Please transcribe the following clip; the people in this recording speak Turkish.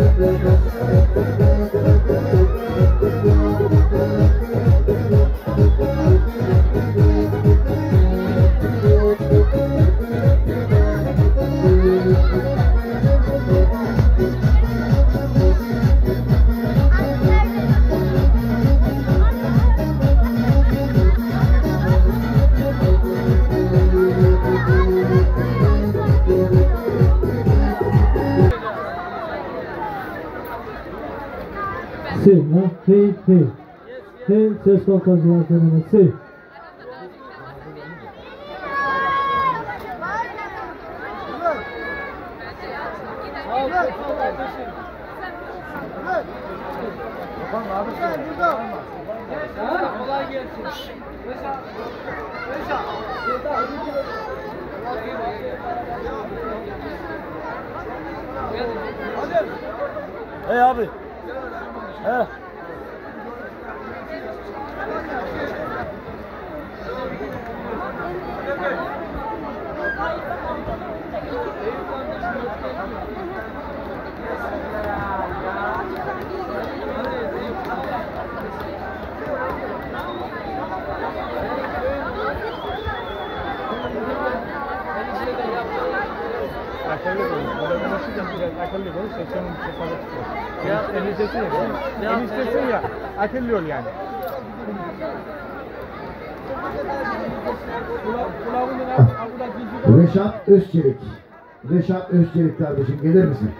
the Si, no? Si, si. Si, si ascolta si. Kolay gelsin. Mesela, mesela, Hey abi. Huh? Akıllı konuş. Böyle konuşurken biraz akıllı konuş. Seçenin kafada tutuyor. Ya, eniştesin ya. Eniştesin ya. Akıllı ol yani. Reşat Özçelik. Reşat Özçelik kardeşim gelir misin?